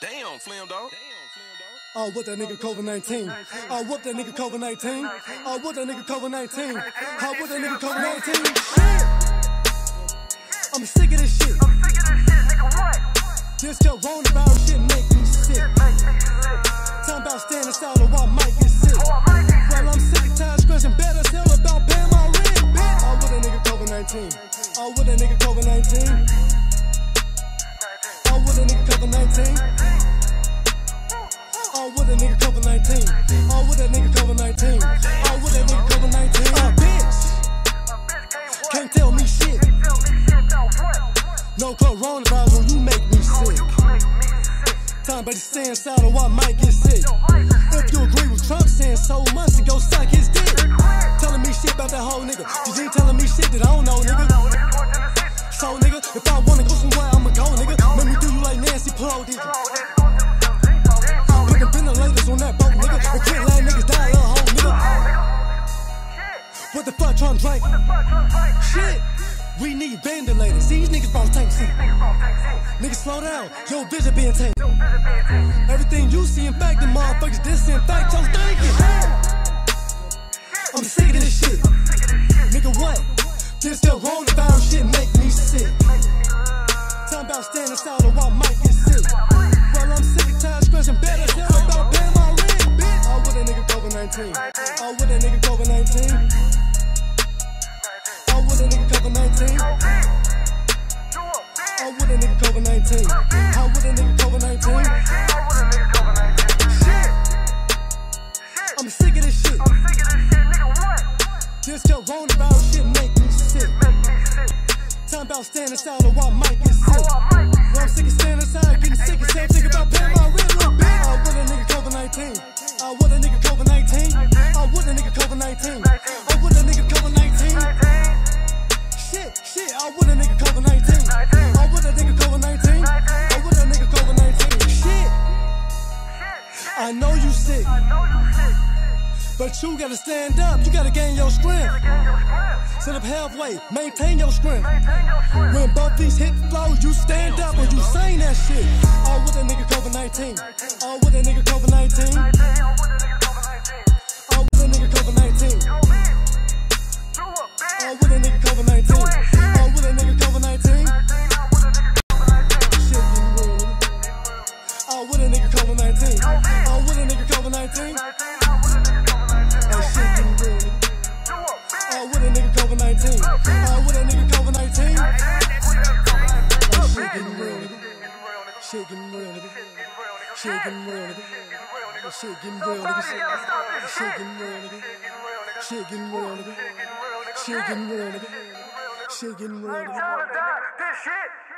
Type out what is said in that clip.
Damn, Flim dog. Oh, what that nigga COVID 19? Oh, what that nigga COVID 19? Oh, what that nigga COVID 19? Oh, what that nigga COVID 19? I'm sick of this shit. I'm sick of this shit, nigga. What? This coronavirus shit make me sick. Make me sick. Time about standing solid while Mike is sick. Oh, I might be sick. Well, I'm sick and tired scratching better tell about paying my rent, bitch. Oh, what that nigga COVID 19? Oh, what that nigga COVID 19? Oh, what that nigga COVID 19? Oh, what that nigga COVID 19? Oh, what that nigga COVID 19? Oh, what that nigga COVID 19? Oh, bitch. Can't tell me shit. Tell me shit about what? No coronavirus when you make me Oh, sick. you make me sick. Time to stay inside or I might get sick. Yo, life is If you agree with Trump saying so much, then go suck his drink. Shit. We need ventilators. These niggas both tank See, Niggas slow down. Yo, vision being tainted. Everything you see, in fact, the motherfuckers disinfect your thinking. I'm sick of this shit. Nigga, what? This the wrong about shit make me sick. Time about standing solid while Mike is sick. Well, I'm sick and tired scratching better. Tell about paying my rent, bitch. All with a nigga COVID-19. All with a nigga COVID-19. Sick, but you gotta stand up. You gotta gain your strength. Sit up halfway, maintain your strength. When both these hit floor, you stand up and you saying that shit. Oh, with a nigga COVID 19. Oh, with a nigga COVID 19. Shit getting real, nigga. Shit getting real, nigga. Oh, shit getting real, nigga. Shit getting real, nigga. Shit getting real, nigga. Shit getting real, nigga. Shit getting real, nigga. Time to die.